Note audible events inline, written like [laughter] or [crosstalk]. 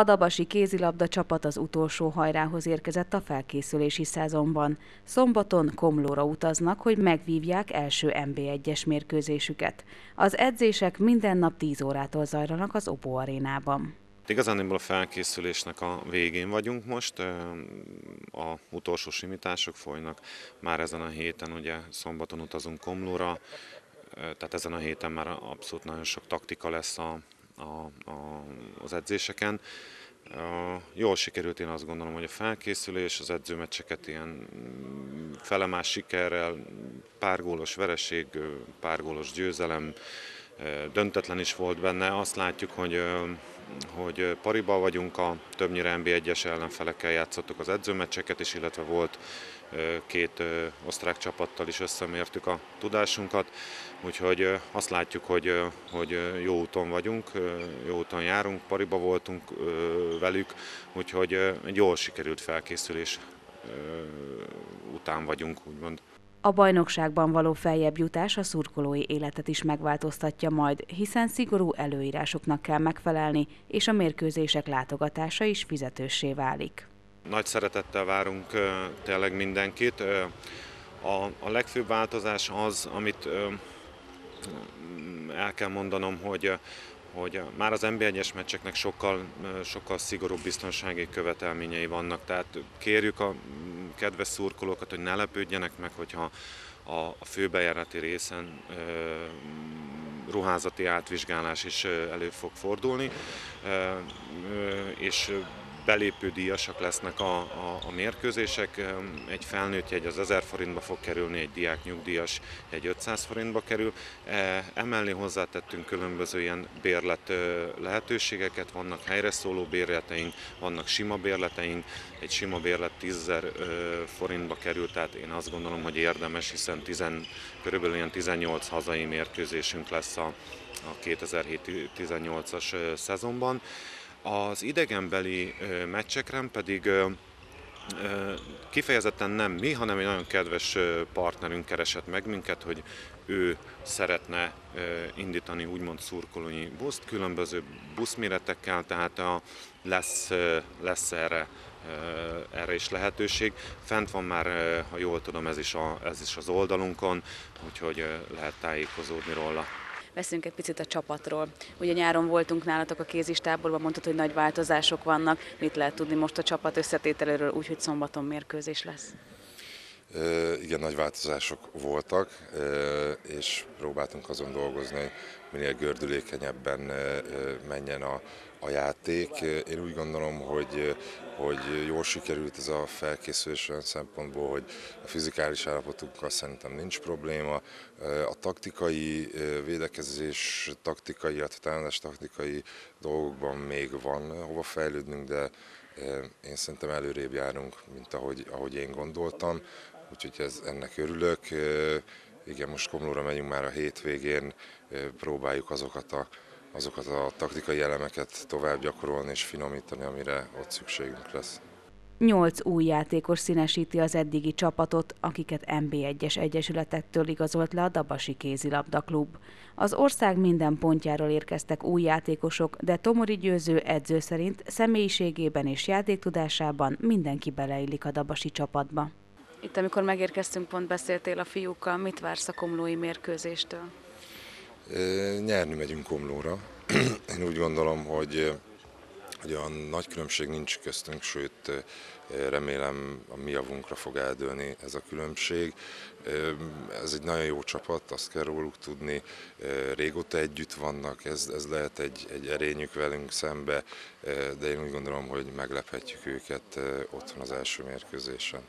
A Dabasi kézilabda csapat az utolsó hajrához érkezett a felkészülési szezonban. Szombaton Komlóra utaznak, hogy megvívják első MB1-es mérkőzésüket. Az edzések minden nap 10 órától zajlanak az Opó arénában. Igazán a felkészülésnek a végén vagyunk most, a utolsó simítások folynak, már ezen a héten ugye szombaton utazunk Komlóra, tehát ezen a héten már abszolút nagyon sok taktika lesz a, a, a, az edzéseken. Jól sikerült én azt gondolom, hogy a felkészülés, az edzőmeccseket ilyen felemás sikerrel, pár gólos vereség, pár gólos győzelem, döntetlen is volt benne. Azt látjuk, hogy hogy pariba vagyunk, a többnyire NB1-es ellenfelekkel játszottuk az edzőmeccseket is, illetve volt két osztrák csapattal is összemértük a tudásunkat, úgyhogy azt látjuk, hogy, hogy jó úton vagyunk, jó úton járunk, pariba voltunk velük, úgyhogy egy jól sikerült felkészülés után vagyunk, úgymond. A bajnokságban való feljebb jutás a szurkolói életet is megváltoztatja majd, hiszen szigorú előírásoknak kell megfelelni, és a mérkőzések látogatása is fizetőssé válik. Nagy szeretettel várunk tényleg mindenkit. A, a legfőbb változás az, amit el kell mondanom, hogy hogy már az NB1-es meccseknek sokkal, sokkal szigorúbb biztonsági követelményei vannak, tehát kérjük a kedves szurkolókat, hogy ne lepődjenek meg, hogyha a, főbejárati részen ruházati átvizsgálás is elő fog fordulni, és belépő díjasak lesznek a, a, a mérkőzések. Egy felnőtt jegy az 1000 forintba fog kerülni, egy diák nyugdíjas egy 500 forintba kerül. E, emellé hozzátettünk különböző ilyen bérlet lehetőségeket, vannak helyre szóló bérleteink, vannak sima bérleteink, egy sima bérlet 10 forintba kerül, tehát én azt gondolom, hogy érdemes, hiszen 10, körülbelül ilyen 18 hazai mérkőzésünk lesz a, a 2017-18-as szezonban. Az idegenbeli meccsekre pedig kifejezetten nem mi, hanem egy nagyon kedves partnerünk keresett meg minket, hogy ő szeretne indítani úgymond szurkolói buszt, különböző buszméretekkel, tehát a, lesz, lesz erre erre is lehetőség. Fent van már, ha jól tudom, ez is, a, ez is az oldalunkon, úgyhogy lehet tájékozódni róla. Veszünk egy picit a csapatról. Ugye nyáron voltunk nálatok a kézistáborban, mondtad, hogy nagy változások vannak. Mit lehet tudni most a csapat összetételéről, úgyhogy szombaton mérkőzés lesz? Igen, nagy változások voltak, és próbáltunk azon dolgozni, hogy minél gördülékenyebben menjen a, a játék. Én úgy gondolom, hogy, hogy jól sikerült ez a felkészülés olyan szempontból, hogy a fizikális állapotunkkal szerintem nincs probléma. A taktikai védekezés, taktikai, illetve támadás taktikai dolgokban még van hova fejlődnünk, de én szerintem előrébb járunk, mint ahogy, ahogy én gondoltam úgyhogy ez, ennek örülök. Igen, most Komlóra megyünk már a hétvégén, próbáljuk azokat a, azokat a taktikai elemeket tovább gyakorolni és finomítani, amire ott szükségünk lesz. Nyolc új játékos színesíti az eddigi csapatot, akiket MB1-es egyesületektől igazolt le a Dabasi Kézilabda Klub. Az ország minden pontjáról érkeztek új játékosok, de Tomori Győző edző szerint személyiségében és játéktudásában mindenki beleillik a Dabasi csapatba. Itt, amikor megérkeztünk, pont beszéltél a fiúkkal, mit vársz a komlói mérkőzéstől? Nyerni megyünk Komlóra. [clears throat] Én úgy gondolom, hogy, hogy olyan nagy különbség nincs köztünk, sőt remélem a mi javunkra fog eldőlni ez a különbség. Ez egy nagyon jó csapat, azt kell róluk tudni, régóta együtt vannak, ez, ez lehet egy, egy erényük velünk szembe, de én úgy gondolom, hogy meglephetjük őket otthon az első mérkőzésen.